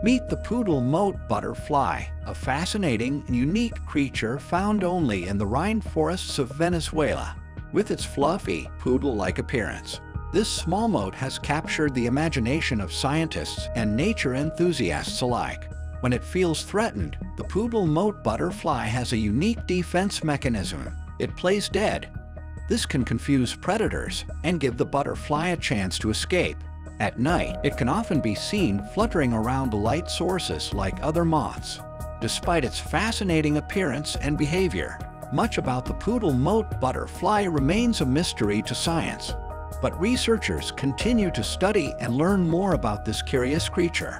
Meet the poodle moth butterfly, a fascinating and unique creature found only in the rainforests of Venezuela. With its fluffy, poodle-like appearance, this small moth has captured the imagination of scientists and nature enthusiasts alike. When it feels threatened, the poodle moth butterfly has a unique defense mechanism. It plays dead. This can confuse predators and give the butterfly a chance to escape. At night, it can often be seen fluttering around light sources like other moths. Despite its fascinating appearance and behavior, much about the poodle moth butterfly remains a mystery to science. But researchers continue to study and learn more about this curious creature.